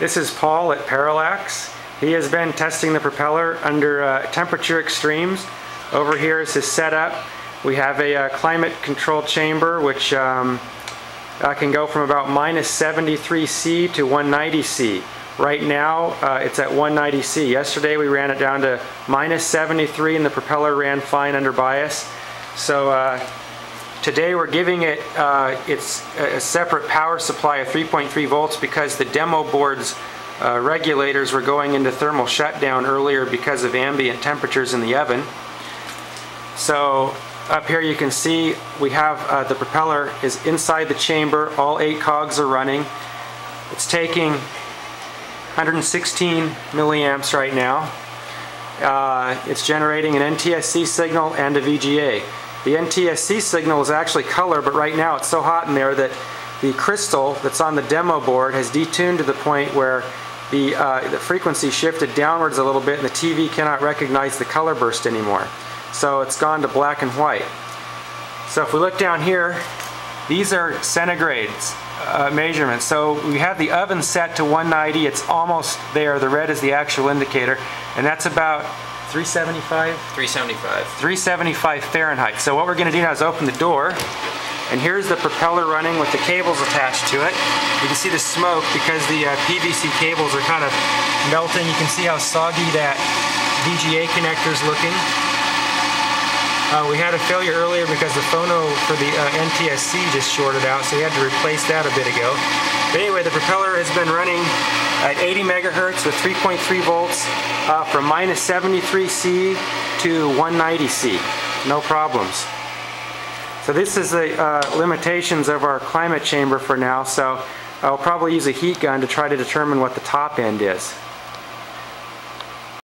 This is Paul at Parallax. He has been testing the propeller under uh, temperature extremes. Over here is his setup. We have a uh, climate control chamber which um, uh, can go from about minus 73 C to 190 C. Right now uh, it's at 190 C. Yesterday we ran it down to minus 73 and the propeller ran fine under bias. So uh, Today we're giving it uh, its a separate power supply of 3.3 volts because the demo board's uh, regulators were going into thermal shutdown earlier because of ambient temperatures in the oven. So up here you can see we have uh, the propeller is inside the chamber, all eight cogs are running. It's taking 116 milliamps right now. Uh, it's generating an NTSC signal and a VGA. The NTSC signal is actually color, but right now it's so hot in there that the crystal that's on the demo board has detuned to the point where the, uh, the frequency shifted downwards a little bit and the TV cannot recognize the color burst anymore. So it's gone to black and white. So if we look down here, these are centigrades uh, measurements. So we have the oven set to 190, it's almost there, the red is the actual indicator, and that's about 375? 375. 375 Fahrenheit. So what we're going to do now is open the door. And here's the propeller running with the cables attached to it. You can see the smoke because the uh, PVC cables are kind of melting. You can see how soggy that VGA connector is looking. Uh, we had a failure earlier because the phono for the uh, NTSC just shorted out, so we had to replace that a bit ago. But anyway, the propeller has been running at 80 megahertz with 3.3 volts uh, from minus 73 C to 190 C. No problems. So this is the uh, limitations of our climate chamber for now. So I'll probably use a heat gun to try to determine what the top end is.